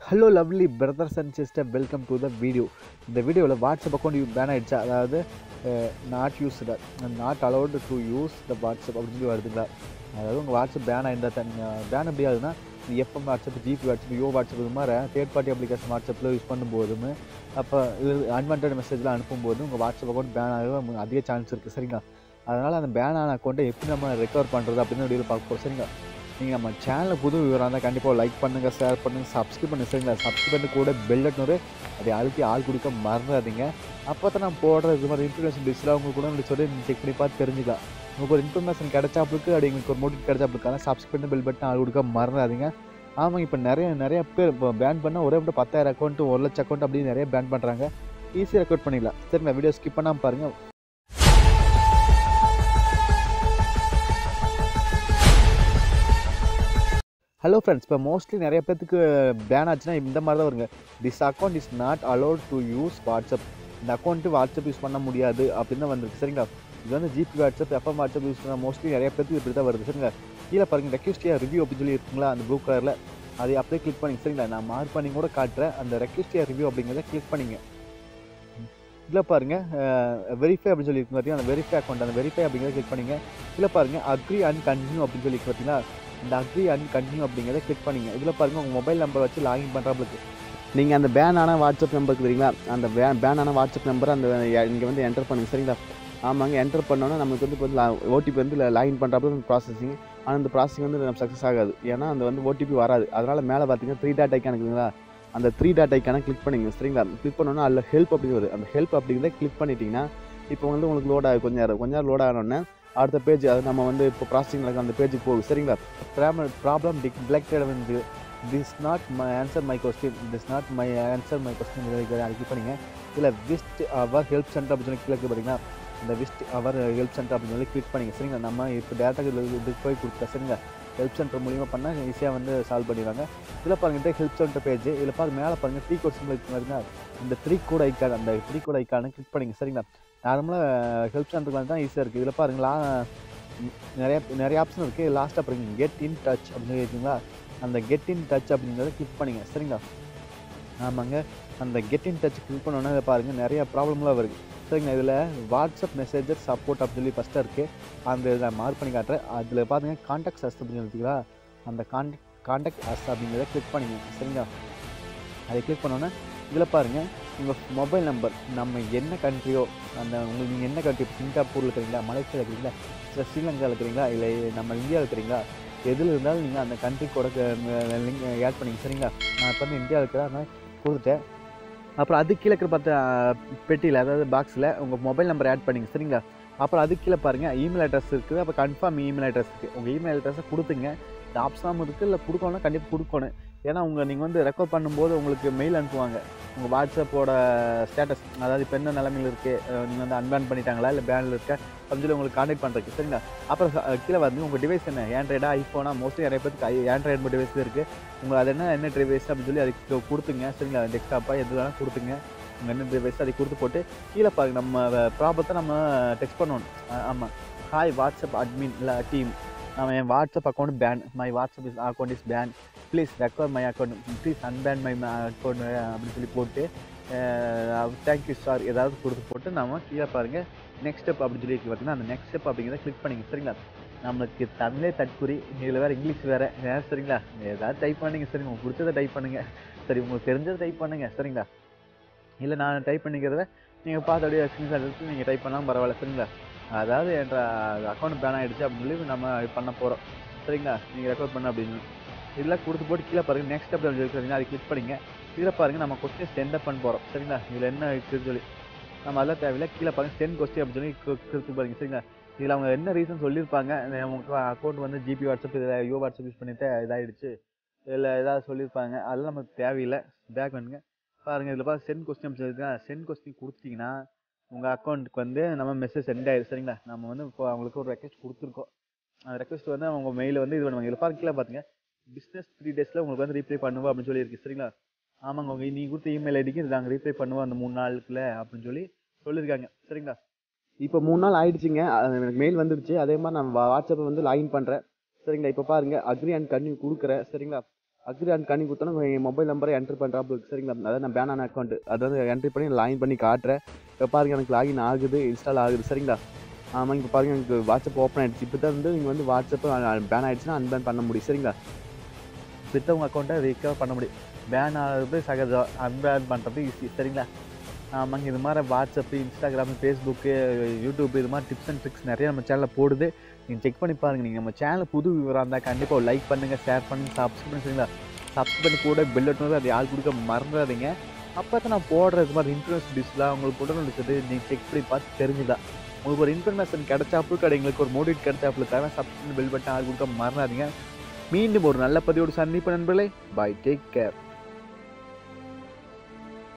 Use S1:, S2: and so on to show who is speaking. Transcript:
S1: Hello lovely brothers and sister welcome to the video இந்த வீடியோவில் WhatsApp account ban ஆகிடுச்சா அதாவது not use not allowed to use the WhatsApp அப்படின்னு சொல்லி வருதுங்களா அதாவது உங்கள் வாட்ஸ்அப் பேன் ஆயிருந்தா நீங்கள் பேன் எப்படி ஆகுதுன்னா FM WhatsApp GB WhatsApp yo WhatsApp இது மாதிரி தேர்ட் பார்ட்டி அப்ளிகேஷன் வாட்ஸ்அப்பில் யூஸ் பண்ணும்போதும் அப்போ இது அன்வான்ட் மெசேஜ்லாம் அனுப்பும்போது உங்கள் வாட்ஸ்அப் அக்கௌண்ட் பேன் ஆக அதிக சான்ஸ் இருக்குது சரிங்களா? அதனால் அந்த பேன் ஆன அக்கௌண்ட்டை எப்படி நம்ம ரெக்கவர் பண்ணுறது அப்படின்னு வீடியோ பார்க்க போகிறோம் சரிங்களா? நீங்கள் நம்ம சேனலில் புது விவரம் இருந்தால் கண்டிப்பாக லைக் பண்ணுங்கள் ஷேர் பண்ணுங்கள் சப்ஸ்கிரைப் பண்ணி. சரிங்களா? சப்ஸ்கிரைப் பண்ணி கூட பெல் பட்டனு அதை அழுத்தி ஆள் கொடுக்க மறந்துடாதீங்க. அப்போ தான் நான் போடுற இது மாதிரி இன்ஃபர்மேஷன் டிஷ்லாம் உங்களுக்கு கூட உங்களுக்கு சொல்லி செக் பண்ணி பார்த்து தெரிஞ்சுக்கலாம். உங்களுக்கு ஒரு இன்ஃபர்மேஷன் கிடைச்சாப்புக்கு அப்படி எங்களுக்கு ஒரு மோட்டிவ் கிடைச்சாப்புக்கு ஆனால் சப்ஸ்கிரைப் பண்ணி பெல் பட்டன் ஆள் கொடுக்க மறந்துடாதீங்க. ஆமாம் இப்போ நிறைய நிறைய பேர் இப்போ பேன் பண்ணால் ஒரே மட்டும் பத்தாயிரம் அக்கௌண்ட்டு ஒரு லட்சம் அக்கௌண்ட் அப்படின்னு நிறைய பேன் பண்ணுறாங்க ஈஸியாக ரெக்கார்ட் பண்ணிடலாம். சரிங்களா? வீடியோ ஸ்கிப் பண்ணாமல் பாருங்கள் ஹலோ ஃப்ரெண்ட்ஸ் இப்போ மோஸ்ட்லி நிறைய பேத்துக்கு பேன் ஆச்சுன்னா இந்த மாதிரி தான் வருங்க. This account is not allowed to use WhatsApp இந்த அக்கௌண்ட்டு வாட்ஸ்அப் யூஸ் பண்ண முடியாது அப்படின்னு தான் வந்திருக்கு. சரிங்களா? இது வந்து GB WhatsApp FM WhatsApp use பண்ண மோஸ்ட்லி நிறைய பேருக்கு இப்படி தான் வருது. சரிங்களா? கீழே பாருங்கள் ரெக்வஸ்டியா ரிவ்யூ அப்படின்னு சொல்லி இருக்குங்களா? அந்த ப்ளூ கலரில் அதை அப்படியே கிளிக் பண்ணிங்க. சரிங்களா? நான் மார்க் பண்ணி கூட காட்டுறேன். அந்த ரெக்வஸ்டியா ரிவ்யூ அப்படிங்கிறத கிளிக் பண்ணிங்க. இதில் பாருங்கள் வெரிஃபை அப்படின்னு சொல்லி இருக்கு பார்த்தீங்கன்னா அந்த வெரிஃபை அக்கௌண்ட் அந்த வெரிஃபை அப்படிங்கிறத கிளிக் பண்ணிங்க. இதில் பாருங்கள் அக்ரி அண்ட் கண்டினியூ அப்படின்னு சொல்லி பார்த்தீங்கன்னா இந்த அக்ரி அண்ட் கண்டினியூ அப்படிங்கிறத கிளிக் பண்ணிங்க. இதில் பாருங்கள் உங்கள் மொபைல் நம்பர் வச்சு லாகின் பண்ணுறப்பளுக்கு நீங்கள் அந்த பேனான வாட்ஸ்அப் நம்பருக்கு தெரியுங்களா? அந்த பே பேனான வாட்ஸ்அப் நம்பரை அந்த இங்கே வந்து என்டர் பண்ணுங்க. சரிங்களா? ஆமாங்க என்டர் பண்ணோன்னா நமக்கு வந்து இப்போ ஓடிபி வந்து லாகின் பண்ணுறப்ப ப்ராசஸிங் ஆனால் அந்த ப்ராசஸிங் வந்து நம்ம சக்ஸஸ் ஆகாது. ஏன்னா அந்த வந்து ஓடிபி வராது. அதனால் மேலே பார்த்தீங்கன்னா த்ரீ டாட் ஐக்கான் அந்த த்ரீ டாட் ஐக்கான கிளிக் பண்ணிங்க. சரிங்களா? கிளிக் பண்ணோன்னா அதில் ஹெல்ப் அப்படிங்கிறது அந்த ஹெல்ப் அப்படிங்கிறத கிளிக் பண்ணிட்டீங்கன்னா இப்போ வந்து உங்களுக்கு லோட் ஆகும் கொஞ்சம் நேரம் கொஞ்ச நேரம் லோட் ஆனோடனே அடுத்த பேஜ் அது நம்ம வந்து இப்போ ப்ராசஸிங் நடக்க அந்த பேஜுக்கு போகும். சரிங்களா? ப்ராப்ளம் டிக்லெக்டட் வந்து this not my answer my question this not my answer my question click பண்ணிங்க இதில் விஸ்ட் அவர் ஹெல்ப் சென்டர் அப்படின்னு சொல்லி கிளிக் பார்த்தீங்கன்னா இந்த விஸ்ட் அவர் ஹெல்ப் சென்டர் அப்படின்னு சொல்லி கிளிக் பண்ணிங்க. சரிங்க நம்ம இப்போ டேரெக்டாக இதுக்கு போய் கொடுத்தா சரிங்க ஹெல்ப் சென்டர் மூலிமா பண்ணால் ஈஸியாக வந்து சால்வ் பண்ணிடுவாங்க. இதில் பாருங்கள் இந்த ஹெல்ப் சென்டர் பேஜ் இதில் பாருங்க மேலே பாருங்கள் த்ரீ கோட் சிம்பிள் இருக்குங்க இந்த த்ரீ கோட் ஐக்கான் அந்த த்ரீ கோட் ஐக்கானை கிளிக் பண்ணிங்க சரிங்களா? நார்மலாக ஹெல்ப் சென்டருக்கு தான் ஈஸியாக இருக்குது இதில் பாருங்களா நிறைய நிறைய ஆப்ஷன் இருக்குது லாஸ்ட்டாக பாருங்க கெட் இன் டச் அப்படின்னு இருக்குங்களா அந்த கெட் இன் டச் அப்படிங்கிறத கிளிக் பண்ணிங்க சரிங்களா? ஆமாங்க. அந்த கெட் இன் டச் கிளிக் பண்ணோன்னா அதை பாருங்கள் நிறையா ப்ராப்ளம்லாம் வருது. சரிங்க இதில் வாட்ஸ்அப் மெசேஜர் சப்போர்ட் அப்படின்னு சொல்லி ஃபஸ்ட்டாக இருக்குது அந்த இதில் மார்க் பண்ணி காட்டுறேன். அதில் பார்த்தீங்க காண்டாக்ட் அஸ் அப்படின்னு சொல்லிட்டீங்களா அந்த காண்டாக்ட் காண்டாக்ட் அஸ் அப்படிங்கிறத கிளிக் பண்ணிங்க. சரிங்களா? அதை கிளிக் பண்ணோன்னே இதில் பாருங்கள் உங்கள் மொபைல் நம்பர் நம்ம என்ன கண்ட்ரியோ அந்த உங்களுக்கு நீங்கள் என்ன கண்ட்ரி சிங்கப்பூரில் இருக்கிறீங்களா? மலேசியா இருக்கிறீங்களா? இல்லை ஸ்ரீலங்கா இருக்கிறீங்களா? இல்லை நம்ம இந்தியா இருக்கிறீங்களா? எதில் இருந்தாலும் நீங்கள் அந்த கண்ட்ரி கூட லிங்க் ஆட் பண்ணிங்க. சரிங்களா? நான் இப்போ வந்து இந்தியா இருக்கிறேன். கொடுத்துட்டேன் அப்புறம் அது கீழே இருக்கிற பார்த்த பெட்டியில் அதாவது பாக்ஸில் உங்கள் மொபைல் நம்பர் ஆட் பண்ணிங்க சரிங்களா? அப்புறம் அது கீழே பாருங்கள் இமெயில் அட்ரஸ் இருக்குது. அப்போ கன்ஃபார்ம் இமெயில் அட்ரஸ் இருக்குது உங்கள் இமெயில் அட்ரஸை கொடுத்துங்க. இந்த ஆப்ஷனாகவும் இருக்குது இல்லை கொடுக்கணும்னா கண்டிப்பாக கொடுக்கணும். ஏன்னா உங்கள் நீங்கள் வந்து ரெக்கார்ட் பண்ணும்போது உங்களுக்கு மெயில் அனுப்புவாங்க. உங்கள் வாட்ஸ்அப்போட ஸ்டேட்டஸ் அதாவது இப்போ என்ன நிலமையில் இருக்குது நீங்கள் வந்து அன்பேன் பண்ணிட்டாங்களா இல்லை பேனில் இருக்க அப்படின்னு சொல்லி உங்களுக்கு கான்டாக்ட் பண்ணுறதுக்கு சரிங்களா? அப்புறம் கீழே வந்து உங்கள் டிவைஸ் என்ன? ஆண்ட்ராய்டா ஐஃபோனா மோஸ்ட்லி நிறைய பேருக்கு ஆண்ட்ராய்டு டிவைஸ் இருக்குது உங்கள் அது என்ன என்ன டிவைஸ் அப்படின்னு சொல்லி அதுக்கு கொடுத்துங்க சரிங்களா? டெஸ்க்டாப்பாக எது வேணால் கொடுத்துங்க. உங்கள் என்ன டிவைஸ் அதை கொடுத்து போட்டு கீழே பாருங்க நம்ம ப்ராப்பர்த்தை நம்ம டெக்ஸ்ட் பண்ணணும். ஆமாம் ஹாய் வாட்ஸ்அப் அட்மின் இல்லை டீம் நம்ம என் WhatsApp account ban my WhatsApp is account is ban please recover my account please unban my account அப்படின்னு சொல்லி போட்டு eh, தேங்க்யூ சார் ஏதாவது கொடுத்து போட்டு நம்ம கீழே பாருங்கள் நெக்ஸ்ட் ஸ்டெப் அப்படின்னு சொல்லி பார்த்தீங்கன்னா அந்த நெக்ஸ்ட் ஸ்டெப் அப்படிங்கிறத கிளிக் பண்ணிங்க. சரிங்களா? நம்மளுக்கு தமிழே தற்குறி இதில் வேறு இங்கிலீஷ் வேறு. சரிங்களா? ஏதாவது டைப் பண்ணிங்க. சரிங்க உங்களுக்கு பிடிச்சதை டைப் பண்ணுங்கள் சரி உங்களுக்கு தெரிஞ்சதை டைப் பண்ணுங்கள் சரிங்களா? இல்லை நான் டைப் பண்ணிக்கிறத நீங்கள் பார்த்து அப்படியே ஸ்க்ரீன்ஷாட் எடுத்து நீங்கள் டைப் பண்ணாலும் பரவாயில்ல. சரிங்களா? அதாவது என்ற அக்கௌண்ட் பேன் ஆகிடுச்சு அப்படின்னு சொல்லி நம்ம பண்ண போகிறோம் சரிங்களா? நீங்கள் ரெக்கார்ட் பண்ண அப்படின்னு. இதெல்லாம் கொடுத்து போட்டு கீழே பாருங்கள் நெக்ஸ்ட் ஸ்டெப் இருக்கிறீங்க அதை கிளிக் பண்ணிங்க. இதில் பாருங்கள் நம்ம கொஸ்டின் சென்ட் பண்ண போகிறோம் சரிங்களா? இதில் என்ன இருக்குதுன்னு சொல்லி. நம்ம அதெல்லாம் தேவையில்லை. கீழே பாருங்கள் சென்ட் கொஸ்டின் அப்படின்னு சொல்லி கொடுத்து பாருங்க. சரிங்களா? இதில் அவங்க என்ன ரீசன் சொல்லியிருப்பாங்க. உங்களுக்கு அக்கௌண்ட் வந்து ஜிபி வாட்ஸ்அப் இதில் யூ வாட்ஸ்அப் யூஸ் பண்ணிட்டு இதாகிடுச்சு இல்லை ஏதாவது சொல்லியிருப்பாங்க. அதெல்லாம் நமக்கு தேவையில்லை. பேக் பண்ணுங்க. பாருங்கள் இதில் பார்த்து சென்ட் கொஸ்டின் சொல்லியிருக்கேன் சென்ட் கொஸ்டின் கொடுத்தீங்கன்னா உங்கள் அக்கௌண்ட்டுக்கு வந்து நம்ம மெசேஜ் சென்ட் ஆயிடுச்சு சரிங்களா? நம்ம வந்து இப்போ அவங்களுக்கு ஒரு ரெக்வஸ்ட் கொடுத்துருக்கோம். அந்த ரெக்வஸ்ட் வந்து அவங்க மெயில் வந்து இது பண்ணுவாங்க. இதில் பார்க்கல பார்த்துங்க பிஸ்னஸ் த்ரீ டேஸில் உங்களுக்கு வந்து ரீப்ளை பண்ணுவோம் அப்படின்னு சொல்லியிருக்கு சரிங்களா? ஆமாங்க உங்கள் நீங்கள் கொடுத்த இமெயில் ஐடிக்கு இது நாங்கள் ரீப்ளை பண்ணுவோம் அந்த மூணு நாளுக்குள்ள அப்படின்னு சொல்லி சொல்லியிருக்காங்க சரிங்களா? இப்போ மூணு நாள் ஆயிடுச்சுங்க. எனக்கு மெயில் வந்துடுச்சு அதே மாதிரி நான் வாட்ஸ்அப்பை வந்து லாகின் பண்ணுறேன் சரிங்களா? இப்போ பாருங்கள் அக்ரி அண்ட் கன்யூ கொடுக்குறேன் சரிங்களா? அக்ரி அண்ட் கனி கொடுத்தோன்னா என் மொபைல் நம்பரை என்ட்ரு பண்ணுறாப்பு சரிங்களா? அதாவது நான் பேனான அக்கௌண்ட் அதை வந்து என்ட்ரி பண்ணி லாகின் பண்ணி காட்டுறேன். இப்போ பாருங்க எனக்கு லாகின் ஆகுது இன்ஸ்டால் ஆகுது. சரிங்களா? ஆமாம் இப்போ பாருங்க எனக்கு வாட்ஸ்அப் ஓப்பன் ஆகிடுச்சு இப்போ தான் வந்து நீங்கள் வந்து வாட்ஸ்அப் பேன் ஆகிடுச்சுன்னா அன்பேன் பண்ண முடியும். சரிங்களா? இப்போ உங்கள் அக்கௌண்ட்டை ரிகவர் பண்ண முடியும். பேன் ஆகிறது சகஜம். அன்பேன் பண்ணுறது ஈஸி சரிங்களா? ஆமாங்க இது மாதிரி வாட்ஸ்அப்பு இன்ஸ்டாகிராமு ஃபேஸ்புக்கு யூடியூப் இது மாதிரி டிப்ஸ் அண்ட் ட்ரிக்ஸ் நிறைய நம்ம சேனலில் போடுது. நீங்கள் செக் பண்ணி பாருங்கள் நீங்கள் நம்ம சேனல் புது விவரம் இருந்தால் கண்டிப்பாக லைக் பண்ணுங்கள் ஷேர் பண்ணுங்கள் சப்ஸ்கிரைப் பண்ணி சரிங்களா? சப்ஸ்கிரைப் பண்ணி கூட பெல் பட்டன் அது யார் கொடுக்க மறந்துடாதீங்க அப்போ தான் நான் போடுற இது மாதிரி இன்ஃபர்மேஷன் டிஷ்லாம் உங்களுக்கு உடனே இருக்குது நீங்கள் செக் பண்ணி பார்த்து தெரிஞ்சுதான் உங்களுக்கு ஒரு இன்ஃபர்மேஷன் கிடைச்சாப்புல கடை எங்களுக்கு ஒரு மோட்டிவேட் கிடைச்சாப்புல தேவை சப்ஸ்கிரைப் பெல் பட்டன் யார் கொடுக்க மறந்துடாதீங்க. மீண்டும் ஒரு நல்ல பதிவோடு சந்திப்பு நண்பர்களே. Bye take care